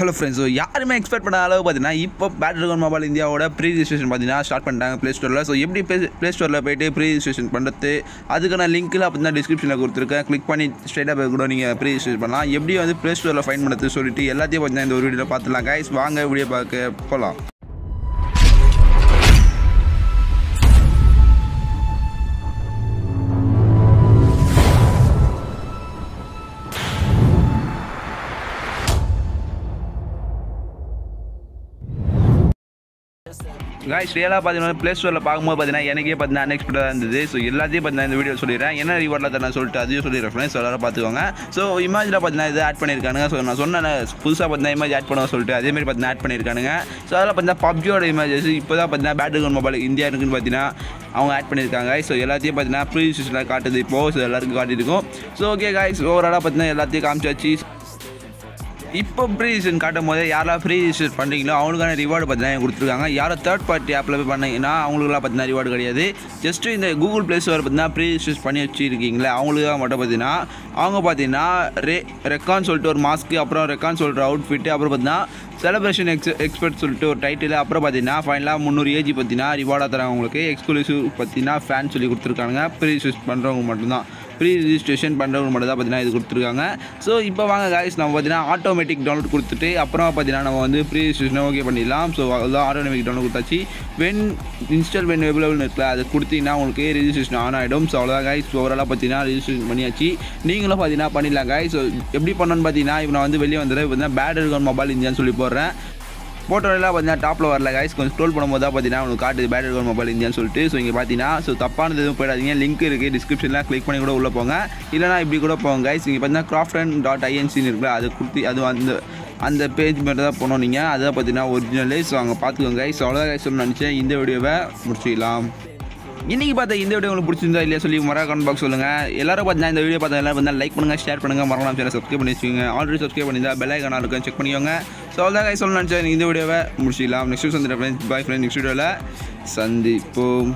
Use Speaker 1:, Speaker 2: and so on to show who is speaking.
Speaker 1: Hello friends so யாருமே expect பண்ண அளவு பார்த்தீங்கன்னா இப்போ பேட்டர் மொபைல் இந்தியாவோட ப்ரீ ரிஜிஸ்ட்ரேஷன் பார்த்தீங்கன்னா ஸ்டார்ட் பண்ணிட்டாங்க ப்ளே ஸ்டோரில் ஸோ எப்படி ப்ளே ப்ளே ஸ்டோரில் போயிட்டு ப்ரீ ரிஜிஸ்ட்ரேஷன் பண்ணுறது அதுக்கான லிங்க்கில் அப்படி டிஸ்கிரிப்ஷனில் கொடுத்துருக்கேன். கிளிக் பண்ணி ஸ்ட்ரெயிட்டாக போய் கூட நீங்கள் ப்ரீ ரிஜிஸ்ட்ரேஷன் பண்ணலாம். எப்படி வந்து ப்ளே ஸ்டோரில் ஃபைன் பண்ணுறது சொல்லிட்டு எல்லாத்தையும் பார்த்தீங்கன்னா இந்த ஒரு வீடியோவில் பார்த்துலாம் கைஸ் வாங்க வீடியோ பார்க்க போகலாம் காய்ஸ் ரியலாக பார்த்தீங்கன்னா ப்ளே ஸ்டோரில் பார்க்கும்போது பார்த்தீங்கன்னா எனக்கே பார்த்தீங்கன்னா அன்எக்ஸ்பெக்டாக இருந்தது. ஸோ எல்லாத்தையும் பார்த்தீங்கன்னா இந்த வீடியோ சொல்லிடுறேன். என்ன ரிவார்டில் தரேன் சொல்லிட்டு அதையும் சொல்லிடுறேன் ஃப்ரெண்ட்ஸ் எல்லாரும் பார்த்துக்கோங்க. ஸோ இமேஜில் பார்த்தீங்கன்னா இது ஆட் பண்ணியிருக்கானுங்க. ஸோ நான் சொன்னேன் புதுசாக பார்த்தீங்கன்னா இமேஜ் ஆட் பண்ண சொல்லிட்டு அதேமாதிரி பார்த்தீங்கன்னா ஆட் பண்ணியிருக்கானுங்க. ஸோ அதெல்லாம் பார்த்தீங்கன்னா பப்ஜியோட இமேஜஸ் இப்போ தான் பார்த்தீங்கன்னா பேட்டர் மொபைல் இந்தியா இருக்குன்னு பார்த்தீங்கன்னா அவங்க ஆட் பண்ணியிருக்காங்க. ஸோ எல்லாத்தையும் பார்த்தீங்கன்னா ப்ரீ ஸ்டேஷனில் காட்டுது இப்போது ஸோ எல்லாருக்கும் காட்டியிருக்கும். ஸோ ஓகே காய்ஸ் ஓவராலாக பார்த்தீங்கன்னா எல்லாத்தையும் காமிச்சாச்சு. இப்போ ப்ரீ ரிஜிஸ்டர் காட்டும் போது யாரெல்லாம் ஃப்ரீ ரிஜிஸ்டர் பண்ணுறீங்களோ அவங்களுக்கான ரிவார்டு பார்த்தீங்கன்னா கொடுத்துருக்காங்க. யாரோ தேர்ட் பார்ட்டி ஆப்பில் போய் பண்ணீங்கன்னா அவங்களுக்குலாம் பார்த்தீங்கன்னா ரிவார்டு கிடையாது. ஜஸ்ட்டு இந்த கூகுள் ப்ளே ஸ்டோர் பார்த்தீங்கன்னா ப்ரீ ரிஜிஸ்டர் பண்ணி வச்சுருக்கீங்களே அவங்களுக்காக மட்டும் பார்த்தீங்கன்னா அவங்க பார்த்தீங்கன்னா ரெ ரெக்கான் சொல்லிட்டு ஒரு மாஸ்க்கு அப்புறம் ரெக்கான் சொல்கிற அவுட்ஃபிட்டு அப்புறம் பார்த்தீங்கன்னா செலிப்ரேஷன் எக்ஸ் எக்ஸ்பர்ட் சொல்லிட்டு ஒரு டைட்டில் அப்புறம் பார்த்தீங்கன்னா ஃபைனலாக முந்நூறு ஏஜி பார்த்தீங்கன்னா ரிவார்டாக தராங்க உங்களுக்கு. எக்ஸ்க்ளூசிவ் பார்த்தீங்கன்னா ஃபேன் சொல்லி கொடுத்துருக்காங்க ப்ரீ ரிஜிஸ்டர் பண்ணுறவங்க மட்டும்தான். ப்ரீ ரிஜிஸ்ட்ரேஷன் பண்ணுறவங்க மட்டும் தான் பார்த்தீங்கன்னா இது கொடுத்துருக்காங்க. ஸோ இப்போ வாங்க காய்ஸ் நம்ம பார்த்தீங்கன்னா ஆட்டோமேட்டிக் டவுன்லோட் கொடுத்துட்டு அப்புறம் பார்த்தீங்கன்னா நம்ம வந்து ப்ரீ ரிஜிஸ்ட்ரேஷன் ஓகே பண்ணிடலாம். ஸோ அதுதான் ஆட்டோமேட்டிக் டவுன்லோட் கொடுத்தாச்சு. வென் இன்ஸ்டால் வென் அவைலபிள்னு இருக்குல்ல அது கொடுத்தீங்கன்னா உங்களுக்கு ரிஜிஸ்ட்ரேஷன் ஆன் ஆகிடும் ஸோ அவ்வளோதான் காய்ஸ் ஓவராலாக பார்த்தீங்கன்னா ரிஜிஸ்ட்ரேஷன் பண்ணியாச்சு. நீங்களும் பார்த்தீங்கன்னா பண்ணிடலாம் காய்ஸ் ஸோ எப்படி பண்ணணும்னு பார்த்தீங்கன்னா இப்போ நான் வந்து வெளியே வந்துடுறேன். இப்போ பார்த்தீங்கன்னா பேட் இருக்கும் மொபைல் இந்தியான்னு சொல்லி போடுறேன். ஃபோட்டோலாம் பார்த்தீங்கன்னா டாப்பில் வரல கைஸ் கொஞ்சம் ஸ்க்ரோல் பண்ணும்போது தான் பார்த்தீங்கன்னா உங்களுக்கு காட்டுது. பேட்டரி கோல் மொபைல் இந்தியான்னு சொல்லிட்டு. ஸோ இங்கே பார்த்தீங்கன்னா ஸோ தப்பானது எதுவும் போயிடாதீங்க. லிங்க் இருக்குது டிஸ்கிரிப்ஷனில் கிளிக் பண்ணி கூட உள்ளே போங்க. இல்லைனா இப்படி கூட போங்க கைஸ் இங்கே பார்த்தீங்கன்னா கிராஃப்ட் டாட் ஐஎன்சின்னு இருக்குல்ல அது கொடுத்து அது அந்த அந்த பேஜ் மட்டும் தான் போனோம் நீங்கள் அதான் பார்த்தீங்கன்னா ஒரிஜினலே ஸோ அங்கே பார்த்துக்கோங்க கைஸ் அவ்வளோதான் கைஸ் சொல்லணும்னு நினச்சேன். இந்த வீடியோவை முடிச்சிடலாம் இன்றைக்கி பார்த்த இந்த வீடியோ உங்களுக்கு பிடிச்சிருந்தா இல்லையா சொல்லி மறா கமெண்ட் பாக்ஸ் சொல்லுங்கள் எல்லாரும் பார்த்தா இந்த வீடியோ பார்த்தா எல்லாரும் வந்து லைக் பண்ணுங்கள் ஷேர் பண்ணுங்கள் மறக்காம சேனல் சப்ஸ்கிரைப் பண்ணி வச்சுக்கோங்க. ஆல்ரெடி சப்ஸ்கிரைப் பண்ணியிருந்தா பெல் ஐக்கான இருக்கும் செக் பண்ணிக்கோங்க. ஸோ அவ்வளோதான் கைஸ் சொல்லணும்னு நினச்சேன் இந்த வீடியோவை முடிச்சிடலாம் நெக்ஸ்ட் வந்துட்டு ஃப்ரெண்ட்ஸ் பாய் ஃப்ரெண்ட் நெக்ஸ்ட் வீடியோவில் சந்திப்போம்.